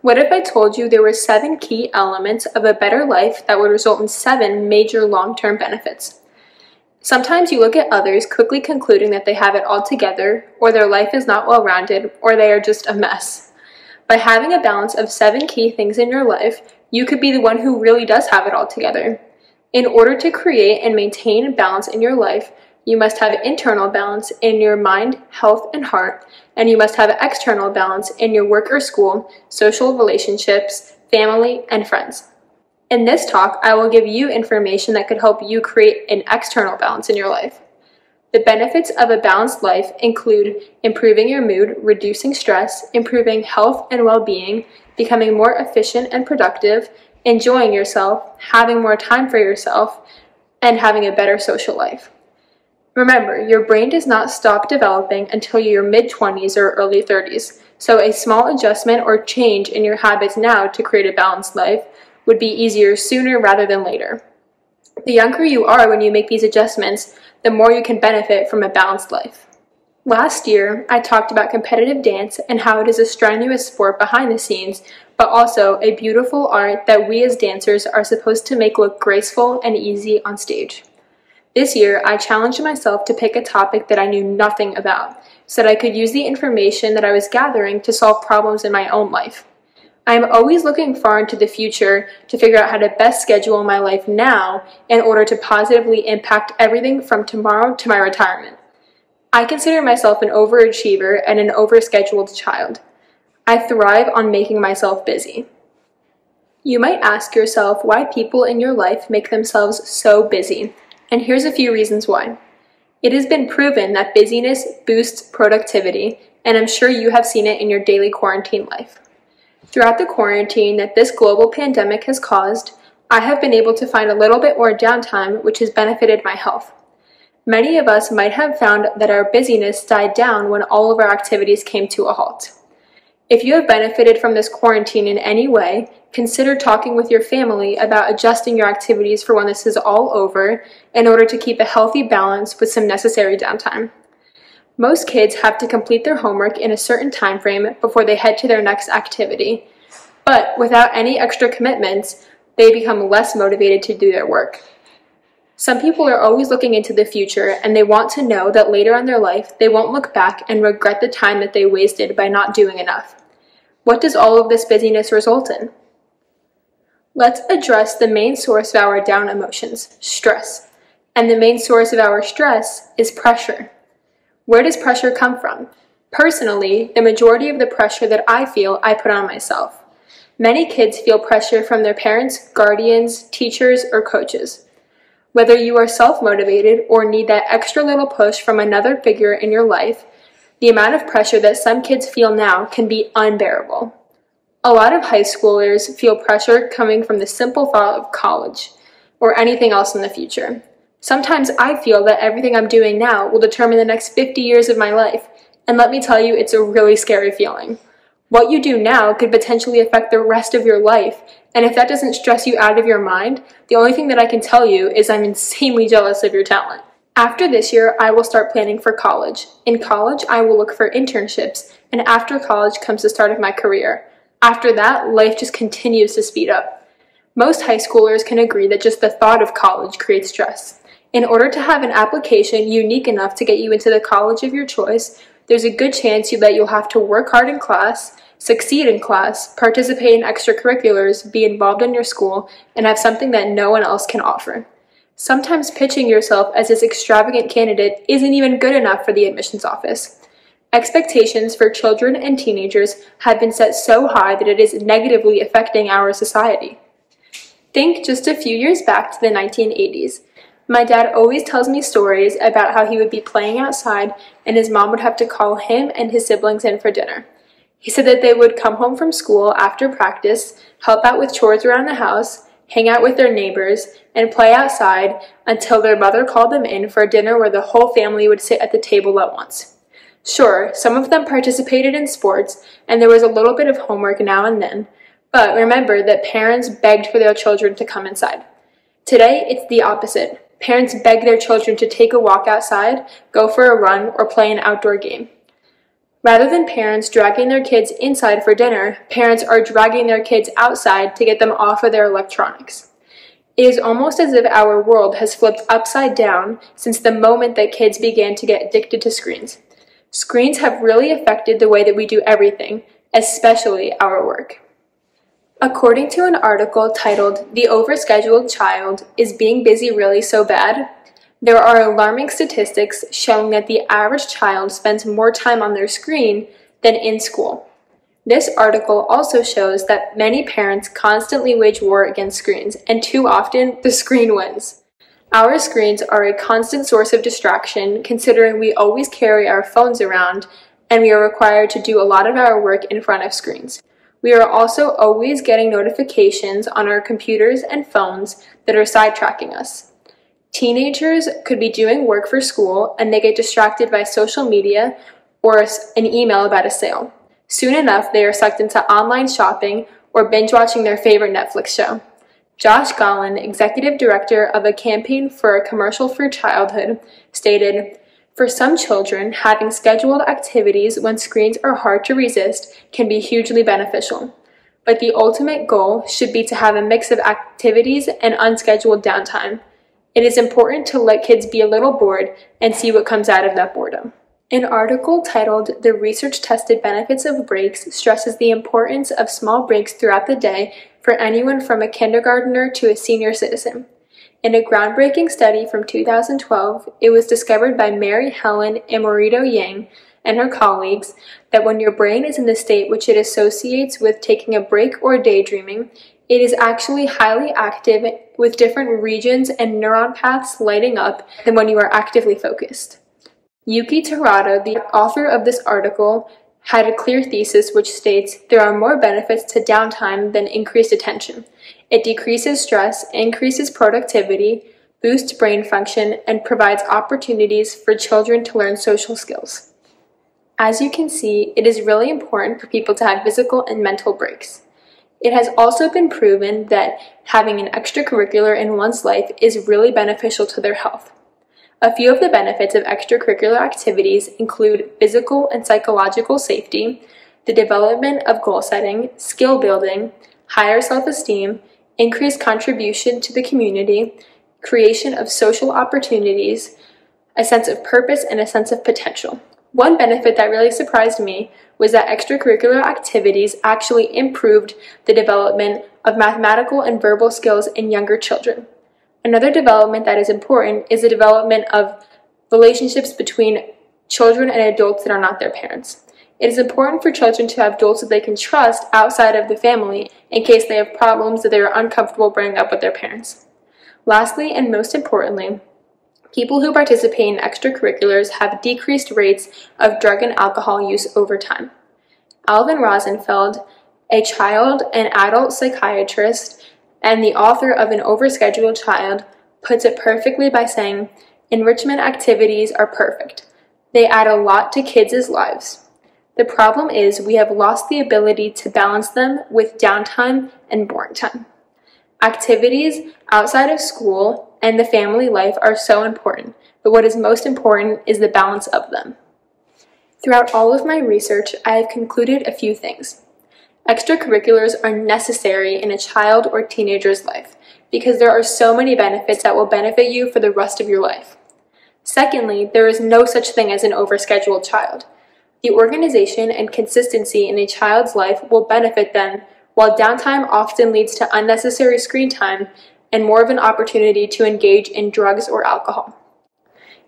What if I told you there were seven key elements of a better life that would result in seven major long term benefits? Sometimes you look at others quickly concluding that they have it all together, or their life is not well rounded, or they are just a mess. By having a balance of seven key things in your life, you could be the one who really does have it all together. In order to create and maintain balance in your life, you must have internal balance in your mind, health, and heart, and you must have external balance in your work or school, social relationships, family, and friends. In this talk, I will give you information that could help you create an external balance in your life. The benefits of a balanced life include improving your mood, reducing stress, improving health and well being, becoming more efficient and productive, enjoying yourself, having more time for yourself, and having a better social life. Remember, your brain does not stop developing until your mid 20s or early 30s, so a small adjustment or change in your habits now to create a balanced life would be easier sooner rather than later. The younger you are when you make these adjustments, the more you can benefit from a balanced life. Last year, I talked about competitive dance and how it is a strenuous sport behind the scenes, but also a beautiful art that we as dancers are supposed to make look graceful and easy on stage. This year, I challenged myself to pick a topic that I knew nothing about, so that I could use the information that I was gathering to solve problems in my own life. I am always looking far into the future to figure out how to best schedule my life now in order to positively impact everything from tomorrow to my retirement. I consider myself an overachiever and an overscheduled child. I thrive on making myself busy. You might ask yourself why people in your life make themselves so busy, and here's a few reasons why. It has been proven that busyness boosts productivity, and I'm sure you have seen it in your daily quarantine life. Throughout the quarantine that this global pandemic has caused, I have been able to find a little bit more downtime, which has benefited my health. Many of us might have found that our busyness died down when all of our activities came to a halt. If you have benefited from this quarantine in any way, consider talking with your family about adjusting your activities for when this is all over in order to keep a healthy balance with some necessary downtime. Most kids have to complete their homework in a certain time frame before they head to their next activity, but without any extra commitments, they become less motivated to do their work. Some people are always looking into the future and they want to know that later on in their life they won't look back and regret the time that they wasted by not doing enough. What does all of this busyness result in? Let's address the main source of our down emotions, stress. And the main source of our stress is pressure. Where does pressure come from? Personally, the majority of the pressure that I feel, I put on myself. Many kids feel pressure from their parents, guardians, teachers, or coaches. Whether you are self motivated or need that extra little push from another figure in your life, the amount of pressure that some kids feel now can be unbearable. A lot of high schoolers feel pressure coming from the simple thought of college or anything else in the future. Sometimes I feel that everything I'm doing now will determine the next 50 years of my life, and let me tell you, it's a really scary feeling. What you do now could potentially affect the rest of your life, and if that doesn't stress you out of your mind, the only thing that I can tell you is I'm insanely jealous of your talent. After this year, I will start planning for college. In college, I will look for internships, and after college comes the start of my career. After that, life just continues to speed up. Most high schoolers can agree that just the thought of college creates stress. In order to have an application unique enough to get you into the college of your choice, there's a good chance that you'll have to work hard in class, succeed in class, participate in extracurriculars, be involved in your school, and have something that no one else can offer. Sometimes pitching yourself as this extravagant candidate isn't even good enough for the admissions office. Expectations for children and teenagers have been set so high that it is negatively affecting our society. Think just a few years back to the 1980s. My dad always tells me stories about how he would be playing outside and his mom would have to call him and his siblings in for dinner. He said that they would come home from school after practice, help out with chores around the house, hang out with their neighbors, and play outside until their mother called them in for a dinner where the whole family would sit at the table at once. Sure, some of them participated in sports, and there was a little bit of homework now and then, but remember that parents begged for their children to come inside. Today, it's the opposite. Parents beg their children to take a walk outside, go for a run, or play an outdoor game. Rather than parents dragging their kids inside for dinner, parents are dragging their kids outside to get them off of their electronics. It is almost as if our world has flipped upside down since the moment that kids began to get addicted to screens. Screens have really affected the way that we do everything, especially our work. According to an article titled The Overscheduled Child Is Being Busy Really So Bad? There are alarming statistics showing that the average child spends more time on their screen than in school. This article also shows that many parents constantly wage war against screens, and too often the screen wins. Our screens are a constant source of distraction considering we always carry our phones around and we are required to do a lot of our work in front of screens. We are also always getting notifications on our computers and phones that are sidetracking us. Teenagers could be doing work for school and they get distracted by social media or an email about a sale. Soon enough, they are sucked into online shopping or binge watching their favorite Netflix show. Josh Golin, executive director of a campaign for a commercial-free childhood, stated, for some children, having scheduled activities when screens are hard to resist can be hugely beneficial. But the ultimate goal should be to have a mix of activities and unscheduled downtime. It is important to let kids be a little bored and see what comes out of that boredom. An article titled The Research Tested Benefits of Breaks stresses the importance of small breaks throughout the day for anyone from a kindergartner to a senior citizen. In a groundbreaking study from 2012, it was discovered by Mary Helen Immordino-Yang and her colleagues that when your brain is in the state which it associates with taking a break or daydreaming, it is actually highly active with different regions and neuron paths lighting up than when you are actively focused. Yuki Terada, the author of this article, had a clear thesis which states there are more benefits to downtime than increased attention. It decreases stress, increases productivity, boosts brain function, and provides opportunities for children to learn social skills. As you can see, it is really important for people to have physical and mental breaks. It has also been proven that having an extracurricular in one's life is really beneficial to their health. A few of the benefits of extracurricular activities include physical and psychological safety, the development of goal setting, skill building, higher self esteem, increased contribution to the community, creation of social opportunities, a sense of purpose, and a sense of potential. One benefit that really surprised me was that extracurricular activities actually improved the development of mathematical and verbal skills in younger children. Another development that is important is the development of relationships between children and adults that are not their parents. It is important for children to have adults that they can trust outside of the family in case they have problems that they are uncomfortable bringing up with their parents. Lastly, and most importantly, people who participate in extracurriculars have decreased rates of drug and alcohol use over time. Alvin Rosenfeld, a child and adult psychiatrist and the author of An Overscheduled Child, puts it perfectly by saying, Enrichment activities are perfect. They add a lot to kids' lives. The problem is we have lost the ability to balance them with downtime and boring time. Activities outside of school and the family life are so important, but what is most important is the balance of them. Throughout all of my research, I have concluded a few things. Extracurriculars are necessary in a child or teenager's life because there are so many benefits that will benefit you for the rest of your life. Secondly, there is no such thing as an overscheduled child. The organization and consistency in a child's life will benefit them, while downtime often leads to unnecessary screen time and more of an opportunity to engage in drugs or alcohol.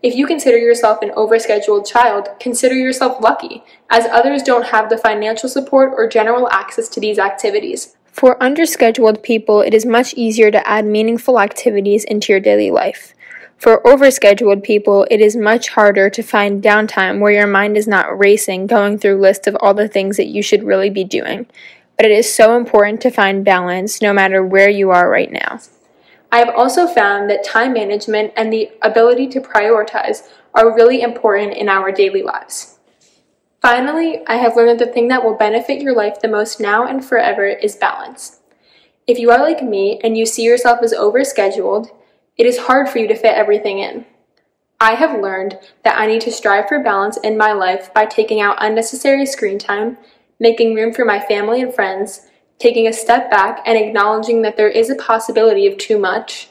If you consider yourself an overscheduled child, consider yourself lucky, as others don't have the financial support or general access to these activities. For underscheduled people, it is much easier to add meaningful activities into your daily life. For overscheduled people, it is much harder to find downtime where your mind is not racing, going through lists of all the things that you should really be doing. But it is so important to find balance no matter where you are right now. I have also found that time management and the ability to prioritize are really important in our daily lives. Finally, I have learned that the thing that will benefit your life the most now and forever is balance. If you are like me and you see yourself as overscheduled, it is hard for you to fit everything in. I have learned that I need to strive for balance in my life by taking out unnecessary screen time, making room for my family and friends, taking a step back and acknowledging that there is a possibility of too much,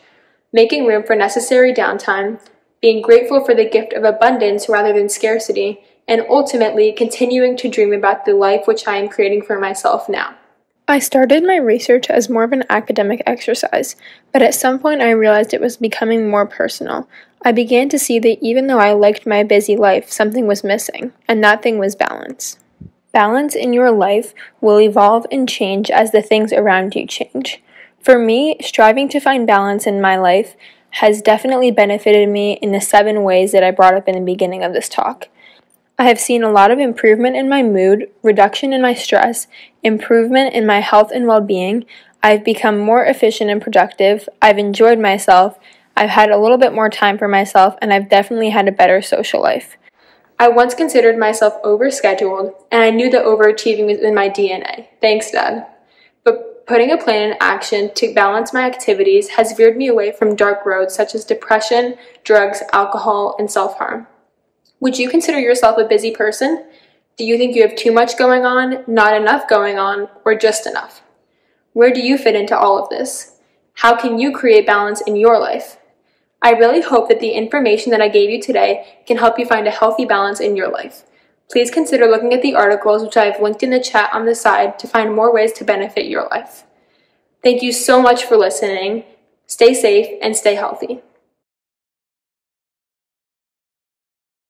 making room for necessary downtime, being grateful for the gift of abundance rather than scarcity, and ultimately continuing to dream about the life which I am creating for myself now. I started my research as more of an academic exercise, but at some point I realized it was becoming more personal. I began to see that even though I liked my busy life, something was missing, and that thing was balance. Balance in your life will evolve and change as the things around you change. For me, striving to find balance in my life has definitely benefited me in the seven ways that I brought up in the beginning of this talk. I have seen a lot of improvement in my mood, reduction in my stress, improvement in my health and well being. I've become more efficient and productive. I've enjoyed myself. I've had a little bit more time for myself, and I've definitely had a better social life. I once considered myself overscheduled, and I knew that overachieving was in my DNA. Thanks, Dad. But putting a plan in action to balance my activities has veered me away from dark roads such as depression, drugs, alcohol, and self harm. Would you consider yourself a busy person? Do you think you have too much going on, not enough going on, or just enough? Where do you fit into all of this? How can you create balance in your life? I really hope that the information that I gave you today can help you find a healthy balance in your life. Please consider looking at the articles which I have linked in the chat on the side to find more ways to benefit your life. Thank you so much for listening. Stay safe and stay healthy.